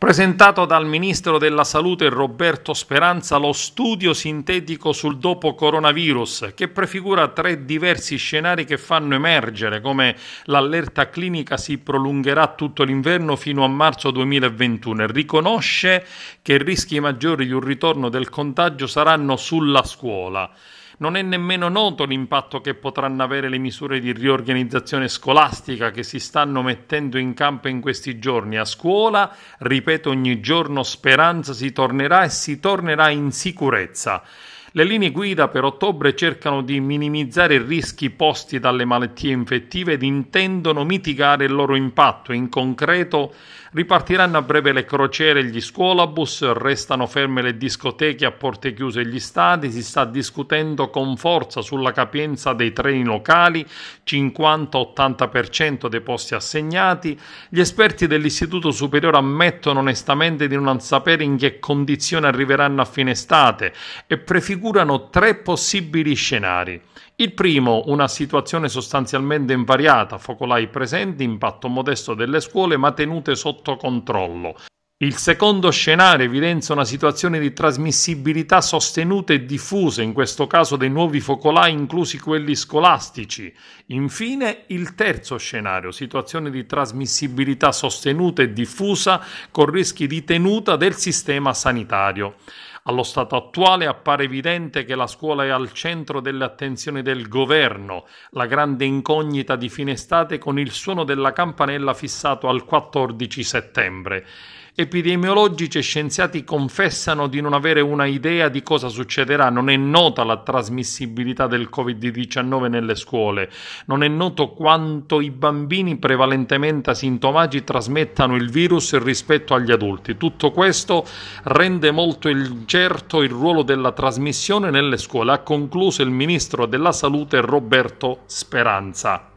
Presentato dal Ministro della Salute Roberto Speranza lo studio sintetico sul dopo coronavirus, che prefigura tre diversi scenari che fanno emergere come l'allerta clinica si prolungherà tutto l'inverno fino a marzo 2021 e riconosce che i rischi maggiori di un ritorno del contagio saranno sulla scuola. Non è nemmeno noto l'impatto che potranno avere le misure di riorganizzazione scolastica che si stanno mettendo in campo in questi giorni. A scuola, ripeto ogni giorno, speranza si tornerà e si tornerà in sicurezza. Le linee guida per ottobre cercano di minimizzare i rischi posti dalle malattie infettive ed intendono mitigare il loro impatto. In concreto, ripartiranno a breve le crociere e gli scuolabus, restano ferme le discoteche a porte chiuse e gli stadi, si sta discutendo con forza sulla capienza dei treni locali, 50-80% dei posti assegnati. Gli esperti dell'Istituto Superiore ammettono onestamente di non sapere in che condizioni arriveranno a fine estate e prefigurano prefigurano tre possibili scenari. Il primo, una situazione sostanzialmente invariata, focolai presenti, impatto modesto delle scuole ma tenute sotto controllo. Il secondo scenario evidenzia una situazione di trasmissibilità sostenuta e diffusa, in questo caso dei nuovi focolai, inclusi quelli scolastici. Infine, il terzo scenario, situazione di trasmissibilità sostenuta e diffusa con rischi di tenuta del sistema sanitario. Allo stato attuale appare evidente che la scuola è al centro delle attenzioni del governo, la grande incognita di fine estate con il suono della campanella fissato al 14 settembre. Epidemiologici e scienziati confessano di non avere una idea di cosa succederà, non è nota la trasmissibilità del Covid-19 nelle scuole, non è noto quanto i bambini prevalentemente asintomatici trasmettano il virus rispetto agli adulti. Tutto questo rende molto incerto il ruolo della trasmissione nelle scuole, ha concluso il ministro della Salute Roberto Speranza.